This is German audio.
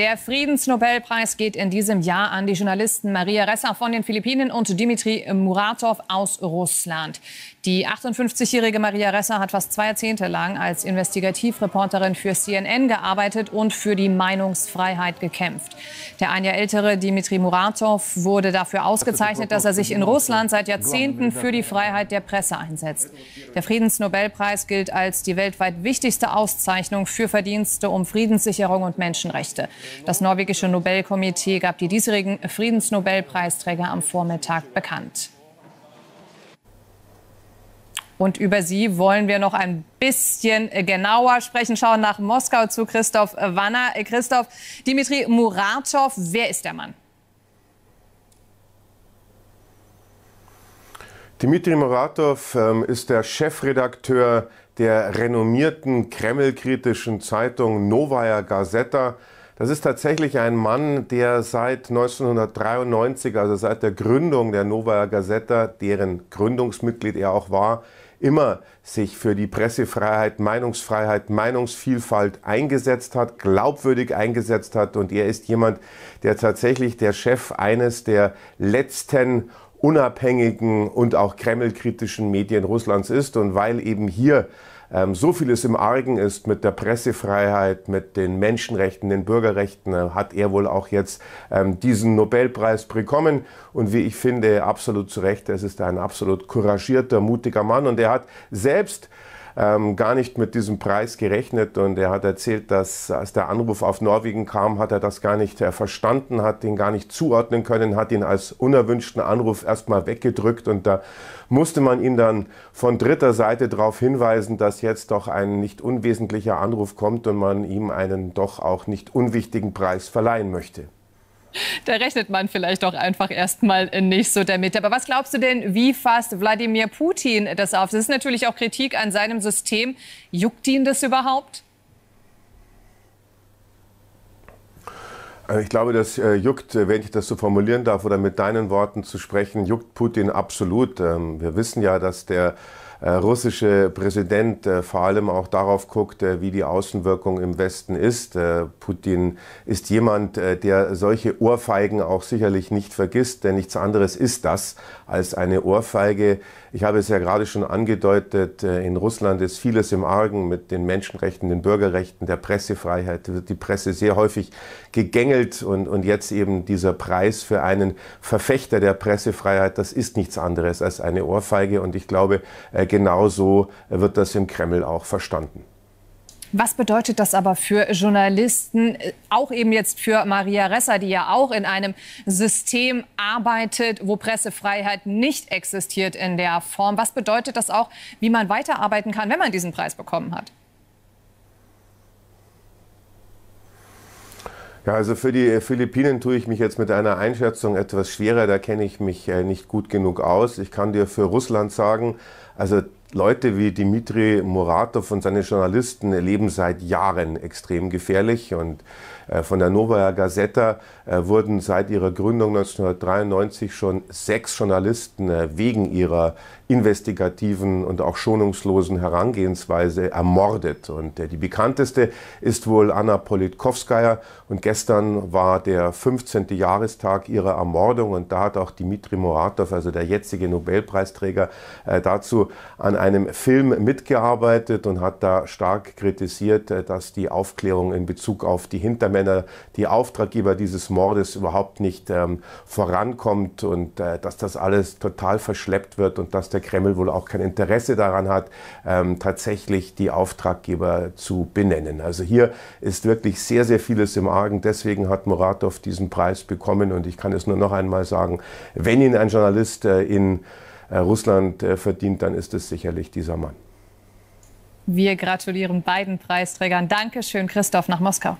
Der Friedensnobelpreis geht in diesem Jahr an die Journalisten Maria Ressa von den Philippinen und Dimitri Muratov aus Russland. Die 58-jährige Maria Ressa hat fast zwei Jahrzehnte lang als Investigativreporterin für CNN gearbeitet und für die Meinungsfreiheit gekämpft. Der ein Jahr ältere Dimitri Muratov wurde dafür ausgezeichnet, dass er sich in Russland seit Jahrzehnten für die Freiheit der Presse einsetzt. Der Friedensnobelpreis gilt als die weltweit wichtigste Auszeichnung für Verdienste um Friedenssicherung und Menschenrechte. Das norwegische Nobelkomitee gab die diesjährigen Friedensnobelpreisträger am Vormittag bekannt. Und über sie wollen wir noch ein bisschen genauer sprechen. Schauen nach Moskau zu Christoph Wanner. Christoph, Dimitri Muratov, wer ist der Mann? Dimitri Muratov ähm, ist der Chefredakteur der renommierten kremlkritischen Zeitung Novaya Gazeta. Das ist tatsächlich ein Mann, der seit 1993, also seit der Gründung der Novaya Gazeta, deren Gründungsmitglied er auch war, immer sich für die Pressefreiheit, Meinungsfreiheit, Meinungsvielfalt eingesetzt hat, glaubwürdig eingesetzt hat. Und er ist jemand, der tatsächlich der Chef eines der letzten unabhängigen und auch kremlkritischen Medien Russlands ist. Und weil eben hier ähm, so vieles im Argen ist mit der Pressefreiheit, mit den Menschenrechten, den Bürgerrechten, äh, hat er wohl auch jetzt ähm, diesen Nobelpreis bekommen. Und wie ich finde, absolut zu Recht, es ist ein absolut couragierter, mutiger Mann. Und er hat selbst ähm, gar nicht mit diesem Preis gerechnet und er hat erzählt, dass als der Anruf auf Norwegen kam, hat er das gar nicht äh, verstanden, hat ihn gar nicht zuordnen können, hat ihn als unerwünschten Anruf erstmal weggedrückt und da musste man ihn dann von dritter Seite darauf hinweisen, dass jetzt doch ein nicht unwesentlicher Anruf kommt und man ihm einen doch auch nicht unwichtigen Preis verleihen möchte. Da rechnet man vielleicht auch einfach erstmal nicht so damit. Aber was glaubst du denn, wie fasst Wladimir Putin das auf? Das ist natürlich auch Kritik an seinem System. Juckt ihn das überhaupt? Also ich glaube, das äh, juckt, wenn ich das so formulieren darf oder mit deinen Worten zu sprechen, juckt Putin absolut. Ähm, wir wissen ja, dass der äh, russische Präsident äh, vor allem auch darauf guckt, äh, wie die Außenwirkung im Westen ist. Putin ist jemand, der solche Ohrfeigen auch sicherlich nicht vergisst, denn nichts anderes ist das als eine Ohrfeige. Ich habe es ja gerade schon angedeutet, in Russland ist vieles im Argen mit den Menschenrechten, den Bürgerrechten, der Pressefreiheit, wird die Presse sehr häufig gegängelt und, und jetzt eben dieser Preis für einen Verfechter der Pressefreiheit, das ist nichts anderes als eine Ohrfeige und ich glaube, genauso wird das im Kreml auch verstanden. Was bedeutet das aber für Journalisten, auch eben jetzt für Maria Ressa, die ja auch in einem System arbeitet, wo Pressefreiheit nicht existiert in der Form? Was bedeutet das auch, wie man weiterarbeiten kann, wenn man diesen Preis bekommen hat? Ja, also für die Philippinen tue ich mich jetzt mit einer Einschätzung etwas schwerer. Da kenne ich mich äh, nicht gut genug aus. Ich kann dir für Russland sagen, also Leute wie Dimitri Muratov und seine Journalisten leben seit Jahren extrem gefährlich und äh, von der Novaya Gazeta äh, wurden seit ihrer Gründung 1993 schon sechs Journalisten äh, wegen ihrer investigativen und auch schonungslosen Herangehensweise ermordet. Und die bekannteste ist wohl Anna Politkovskaya. Und gestern war der 15. Jahrestag ihrer Ermordung. Und da hat auch Dimitri Muratov, also der jetzige Nobelpreisträger, dazu an einem Film mitgearbeitet und hat da stark kritisiert, dass die Aufklärung in Bezug auf die Hintermänner Männer, die Auftraggeber dieses Mordes überhaupt nicht ähm, vorankommt und äh, dass das alles total verschleppt wird und dass der Kreml wohl auch kein Interesse daran hat, ähm, tatsächlich die Auftraggeber zu benennen. Also hier ist wirklich sehr, sehr vieles im Argen. Deswegen hat Muratov diesen Preis bekommen und ich kann es nur noch einmal sagen, wenn ihn ein Journalist äh, in äh, Russland äh, verdient, dann ist es sicherlich dieser Mann. Wir gratulieren beiden Preisträgern. Dankeschön, Christoph, nach Moskau.